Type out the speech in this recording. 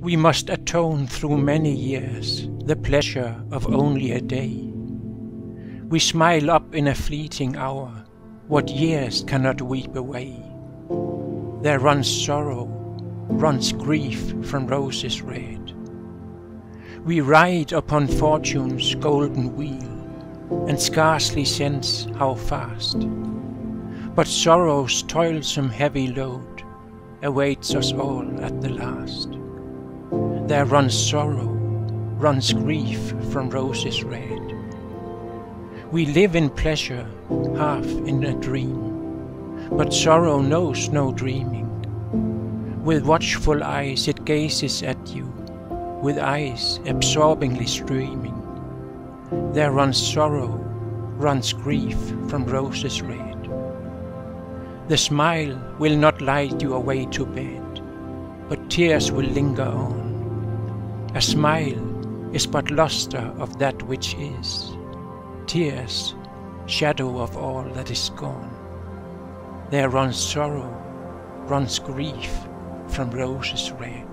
We must atone through many years the pleasure of only a day. We smile up in a fleeting hour what years cannot weep away. There runs sorrow, runs grief from roses red. We ride upon fortune's golden wheel and scarcely sense how fast. But sorrow's toilsome heavy load awaits us all at the last. There runs sorrow, runs grief from roses red. We live in pleasure, half in a dream, but sorrow knows no dreaming. With watchful eyes it gazes at you, with eyes absorbingly streaming. There runs sorrow, runs grief from roses red. The smile will not light you away to bed, but tears will linger on. A smile is but lustre of that which is, tears, shadow of all that is gone. There runs sorrow, runs grief from roses red.